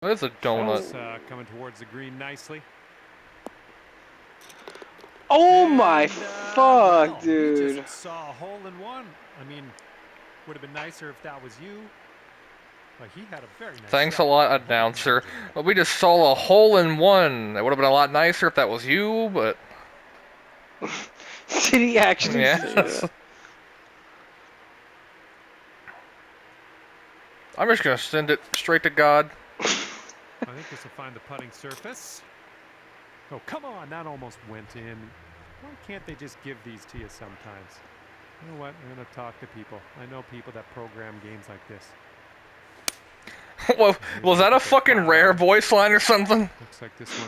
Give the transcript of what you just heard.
That's a donut. Uh, coming towards the green nicely. Oh And, my uh, fuck, well, we dude. just saw a hole in one. I mean, would have been nicer if that was you. But he had a very nice Thanks a lot, announcer. But we just saw a hole in one. It would have been a lot nicer if that was you, but Did he actually yeah. say that? I'm just gonna send it straight to God. Think this will find the putting surface. Oh, come on. That almost went in. Why can't they just give these to you sometimes? You know what? I'm going to talk to people. I know people that program games like this. well, was that a fucking rare voice line or something? Looks like this one